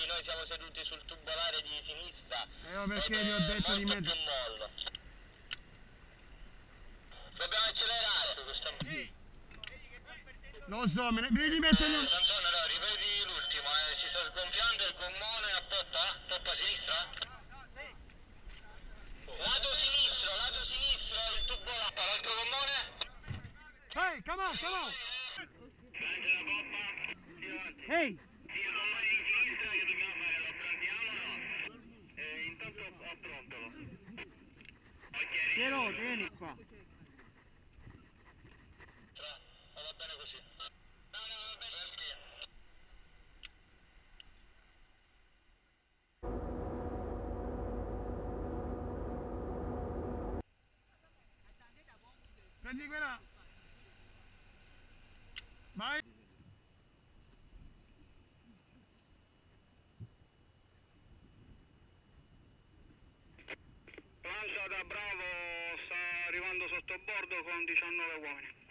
sì, noi siamo seduti sul tubolare di sinistra. Eh, oh, perché vi ho detto di mettere... mollo. Dobbiamo accelerare. Questo... Lo so, me ne... devi mettere... Eh, Antonio, no, ripeti l'ultimo, eh, si sta sgonfiando il gommone a poppa? Poppa sinistra? Lato sinistro, lato sinistro, il tubolare. L'altro gommone? Hey, come on, come on! Sì avanti. Hey! Sì, il gommone di sinistra che dobbiamo fare, lo prandiamo o no? Eh, intanto approntalo. Ok, Piero, tieni qua. Va bene così. No, no, va bene. Prendi quella. Bravo sta arrivando sotto bordo con 19 uomini.